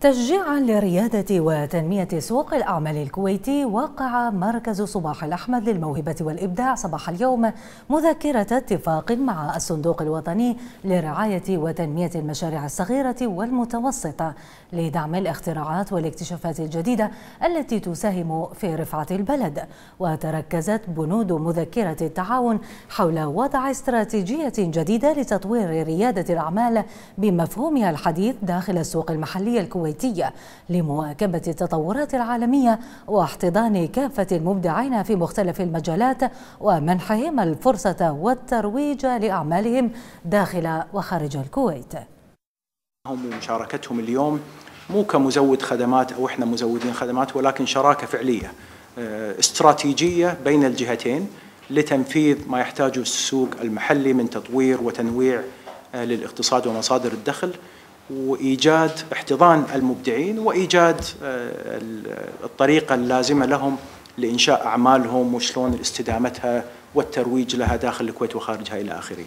تشجيعا لريادة وتنمية سوق الأعمال الكويتي وقع مركز صباح الأحمد للموهبة والإبداع صباح اليوم مذكرة اتفاق مع الصندوق الوطني لرعاية وتنمية المشاريع الصغيرة والمتوسطة لدعم الاختراعات والاكتشافات الجديدة التي تساهم في رفعة البلد. وتركزت بنود مذكرة التعاون حول وضع استراتيجية جديدة لتطوير ريادة الأعمال بمفهومها الحديث داخل السوق المحلي الكويتي. الكويتية لمواكبة التطورات العالمية واحتضان كافة المبدعين في مختلف المجالات ومنحهم الفرصة والترويج لأعمالهم داخل وخارج الكويت. هم ومشاركتهم اليوم مو كمزود خدمات أو إحنا مزودين خدمات ولكن شراكة فعلية استراتيجية بين الجهتين لتنفيذ ما يحتاجه السوق المحلي من تطوير وتنويع للاقتصاد ومصادر الدخل. وإيجاد احتضان المبدعين وإيجاد آه، الطريقة اللازمة لهم لإنشاء أعمالهم وشلون استدامتها والترويج لها داخل الكويت وخارجها إلى آخره.